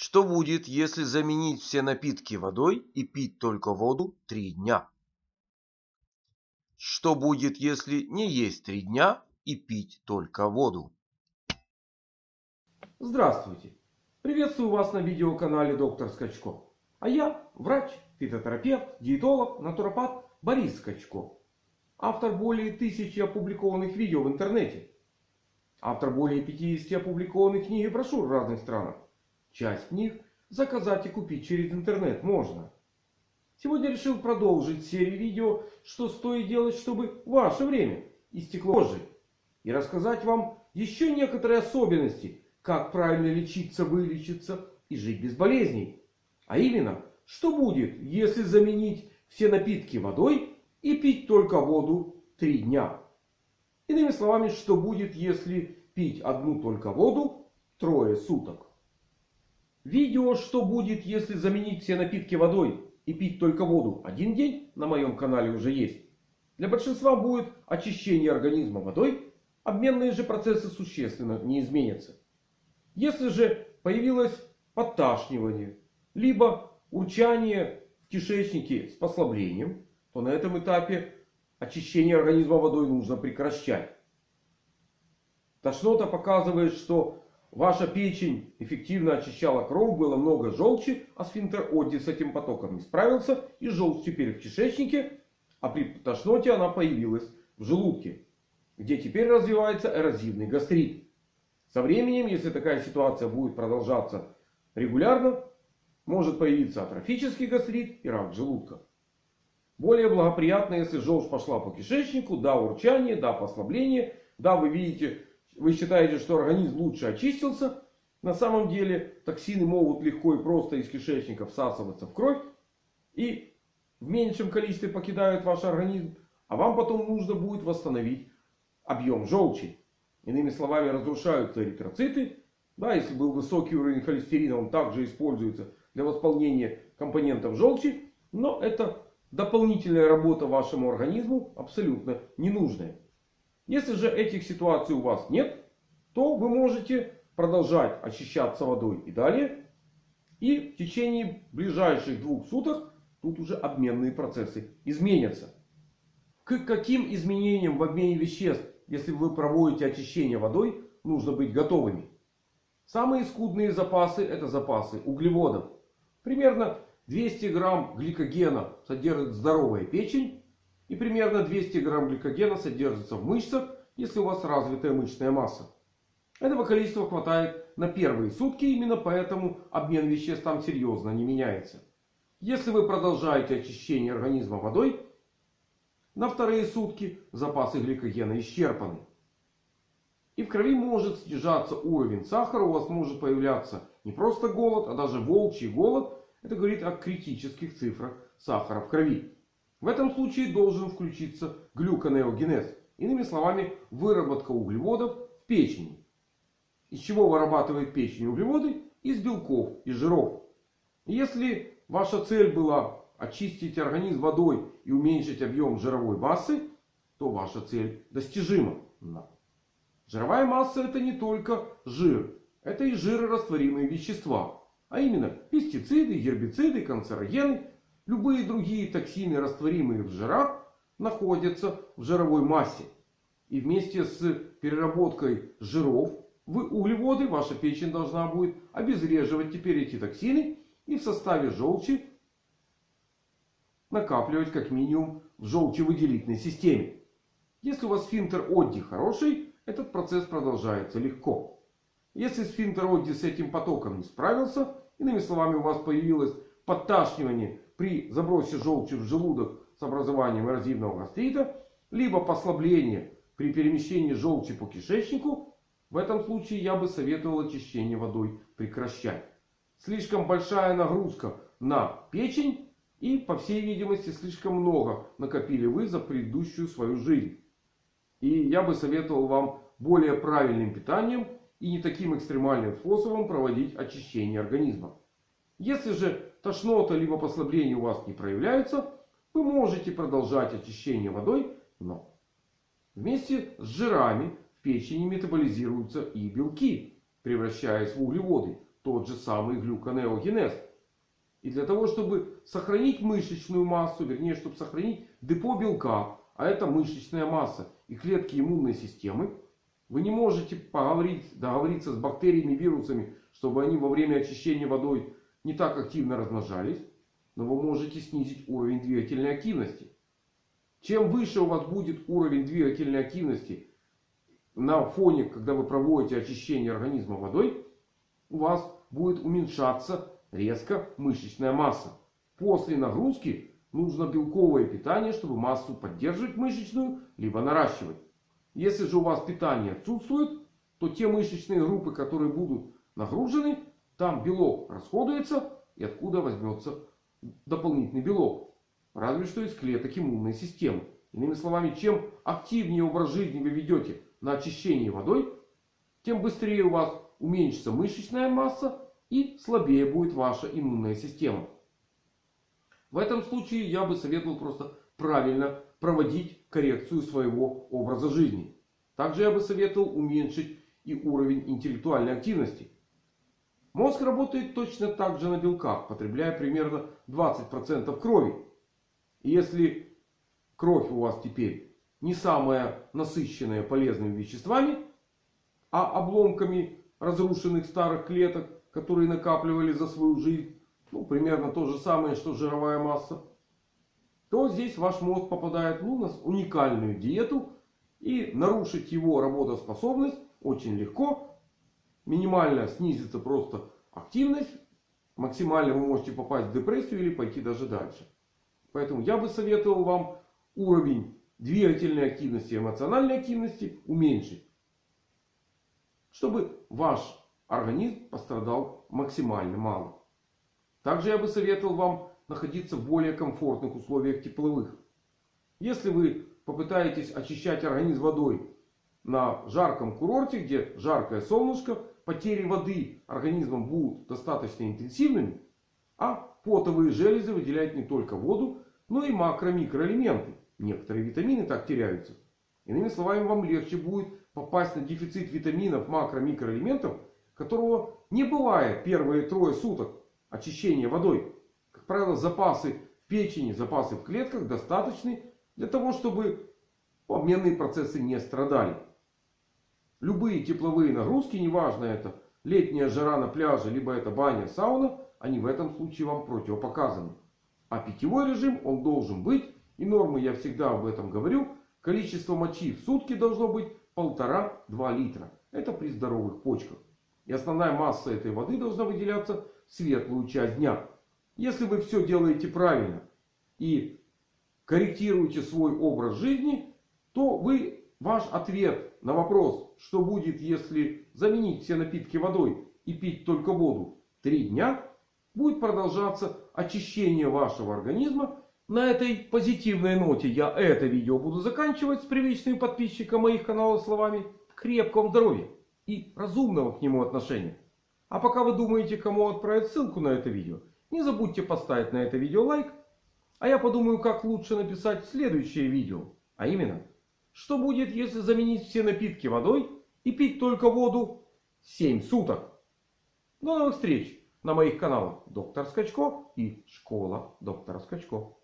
Что будет, если заменить все напитки водой и пить только воду три дня? Что будет, если не есть три дня и пить только воду? Здравствуйте! Приветствую вас на видеоканале Доктор Скачко. А я врач, фитотерапевт, диетолог, натуропат Борис Скачко. Автор более тысячи опубликованных видео в интернете. Автор более 50 опубликованных книг и брошюр в разных странах. Часть книг заказать и купить через интернет можно. Сегодня решил продолжить серию видео, что стоит делать, чтобы ваше время истекло позже. И рассказать вам еще некоторые особенности, как правильно лечиться, вылечиться и жить без болезней. А именно, что будет, если заменить все напитки водой и пить только воду три дня. Иными словами, что будет, если пить одну только воду трое суток. Видео, что будет, если заменить все напитки водой и пить только воду один день, на моем канале уже есть. Для большинства будет очищение организма водой, обменные же процессы существенно не изменятся. Если же появилось подташнивание, либо урчание в кишечнике с послаблением, то на этом этапе очищение организма водой нужно прекращать. Тошнота показывает, что ваша печень эффективно очищала кровь, было много желчи, а сфинктер Оди с этим потоком не справился. И желчь теперь в кишечнике, а при тошноте она появилась в желудке, где теперь развивается эрозивный гастрит. Со временем, если такая ситуация будет продолжаться регулярно, может появиться атрофический гастрит и рак желудка. Более благоприятно, если желчь пошла по кишечнику, да урчание, да послабление, да вы видите, вы считаете, что организм лучше очистился. На самом деле токсины могут легко и просто из кишечника всасываться в кровь и в меньшем количестве покидают ваш организм. А вам потом нужно будет восстановить объем желчи. Иными словами, разрушаются эритроциты. Да, если был высокий уровень холестерина, он также используется для восполнения компонентов желчи. Но это дополнительная работа вашему организму абсолютно ненужная. Если же этих ситуаций у вас нет, то вы можете продолжать очищаться водой и далее. И в течение ближайших двух суток тут уже обменные процессы изменятся. К каким изменениям в обмене веществ, если вы проводите очищение водой, нужно быть готовыми. Самые скудные запасы это запасы углеводов. Примерно 200 грамм гликогена содержит здоровая печень. И примерно 200 грамм гликогена содержится в мышцах, если у вас развитая мышечная масса. Этого количества хватает на первые сутки. Именно поэтому обмен веществ там серьезно не меняется. Если вы продолжаете очищение организма водой, на вторые сутки запасы гликогена исчерпаны. И в крови может снижаться уровень сахара. У вас может появляться не просто голод, а даже волчий голод. Это говорит о критических цифрах сахара в крови. В этом случае должен включиться глюконеогенез. Иными словами, выработка углеводов в печени. Из чего вырабатывает печень углеводы? Из белков, из жиров. Если ваша цель была очистить организм водой и уменьшить объем жировой массы, то ваша цель достижима. Жировая масса это не только жир. Это и жирорастворимые вещества. А именно пестициды, гербициды, канцерогены, любые другие токсины, растворимые в жирах, находятся в жировой массе. И вместе с переработкой жиров в углеводы ваша печень должна будет обезвреживать теперь эти токсины и в составе желчи накапливать как минимум в желчевыделительной системе. Если у вас сфинктер Одди хороший, этот процесс продолжается легко. Если сфинктер Одди с этим потоком не справился, иными словами у вас появилось подташнивание при забросе желчи в желудок с образованием эрозивного гастрита, либо послабление при перемещении желчи по кишечнику, в этом случае я бы советовал очищение водой прекращать. Слишком большая нагрузка на печень и, по всей видимости, слишком много накопили вы за предыдущую свою жизнь. И я бы советовал вам более правильным питанием и не таким экстремальным способом проводить очищение организма. Если же тошнота либо послабление у вас не проявляются, вы можете продолжать очищение водой, но вместе с жирами в печени метаболизируются и белки, превращаясь в углеводы. тот же самый глюконеогенез. И для того, чтобы сохранить мышечную массу, вернее, чтобы сохранить депо белка, а это мышечная масса и клетки иммунной системы, вы не можете поговорить, договориться с бактериями, вирусами, чтобы они во время очищения водой не так активно размножались. Но вы можете снизить уровень двигательной активности. Чем выше у вас будет уровень двигательной активности на фоне, когда вы проводите очищение организма водой, у вас будет уменьшаться резко мышечная масса. После нагрузки нужно белковое питание, чтобы массу поддерживать мышечную, либо наращивать. Если же у вас питание отсутствует, то те мышечные группы, которые будут нагружены, там белок расходуется и откуда возьмется дополнительный белок. Разве что из клеток иммунной системы. Иными словами, чем активнее образ жизни вы ведете на очищение водой, тем быстрее у вас уменьшится мышечная масса и слабее будет ваша иммунная система. В этом случае я бы советовал просто правильно проводить коррекцию своего образа жизни. Также я бы советовал уменьшить и уровень интеллектуальной активности. Мозг работает точно так же на белках, потребляя примерно 20% крови. И если кровь у вас теперь не самая насыщенная полезными веществами, а обломками разрушенных старых клеток, которые накапливали за свою жизнь, ну, примерно то же самое, что жировая масса, то здесь ваш мозг попадает ну, на уникальную диету. И нарушить его работоспособность очень легко. Минимально снизится просто активность. Максимально вы можете попасть в депрессию или пойти даже дальше. Поэтому я бы советовал вам уровень двигательной активности и эмоциональной активности уменьшить. Чтобы ваш организм пострадал максимально мало. Также я бы советовал вам находиться в более комфортных условиях тепловых. Если вы попытаетесь очищать организм водой на жарком курорте, где жаркое солнышко, потери воды организмом будут достаточно интенсивными, а потовые железы выделяют не только воду, но и макро-микроэлементы. Некоторые витамины так теряются. Иными словами, вам легче будет попасть на дефицит витаминов, макро-микроэлементов, которого не бывает первые трое суток очищения водой. Как правило, запасы в печени, запасы в клетках достаточны для того, чтобы обменные процессы не страдали. Любые тепловые нагрузки, неважно это летняя жара на пляже, либо это баня, сауна, они в этом случае вам противопоказаны. А питьевой режим он должен быть. И нормы я всегда об этом говорю. Количество мочи в сутки должно быть 1,5-2 литра. Это при здоровых почках. И основная масса этой воды должна выделяться в светлую часть дня. Если вы все делаете правильно и корректируете свой образ жизни, то вы, ваш ответ на вопрос, что будет, если заменить все напитки водой и пить только воду 3 дня, будет продолжаться очищение вашего организма. На этой позитивной ноте я это видео буду заканчивать с привычными подписчикам моих каналов словами крепкого здоровья и разумного к нему отношения. А пока вы думаете, кому отправить ссылку на это видео, не забудьте поставить на это видео лайк. А я подумаю, как лучше написать следующее видео. А именно, что будет, если заменить все напитки водой и пить только воду 7 суток. До новых встреч! на моих каналах Доктор Скачко и Школа Доктора Скачко.